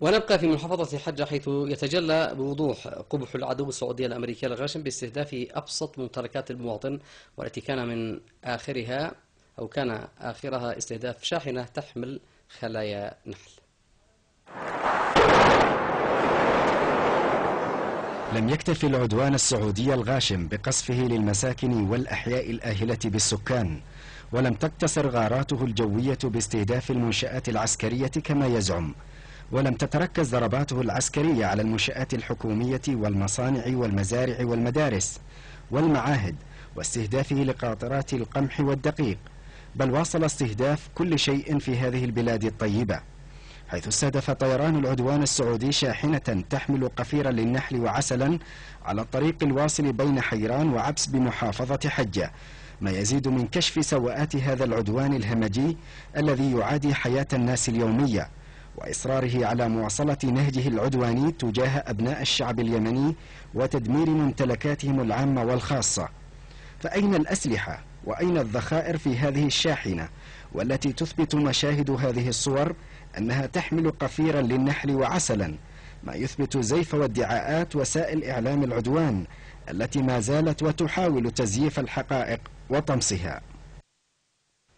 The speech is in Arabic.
ونبقى في محافظة حجة حيث يتجلى بوضوح قبح العدو السعودي الأمريكي الغاشم باستهداف أبسط ممتلكات المواطن والتي كان من آخرها أو كان آخرها استهداف شاحنة تحمل خلايا نحل. لم يكتف العدوان السعودي الغاشم بقصفه للمساكن والأحياء الآهلة بالسكان ولم تقتصر غاراته الجوية باستهداف المنشآت العسكرية كما يزعم. ولم تتركز ضرباته العسكرية على المنشآت الحكومية والمصانع والمزارع والمدارس والمعاهد واستهدافه لقاطرات القمح والدقيق بل واصل استهداف كل شيء في هذه البلاد الطيبة حيث استهدف طيران العدوان السعودي شاحنة تحمل قفيرا للنحل وعسلا على الطريق الواصل بين حيران وعبس بمحافظة حجة ما يزيد من كشف سوءات هذا العدوان الهمجي الذي يعادي حياة الناس اليومية. وإصراره على مواصلة نهجه العدواني تجاه أبناء الشعب اليمني وتدمير ممتلكاتهم العامة والخاصة. فأين الأسلحة؟ وأين الذخائر في هذه الشاحنة؟ والتي تثبت مشاهد هذه الصور أنها تحمل قفيرا للنحل وعسلا ما يثبت زيف وادعاءات وسائل إعلام العدوان التي ما زالت وتحاول تزييف الحقائق وطمسها.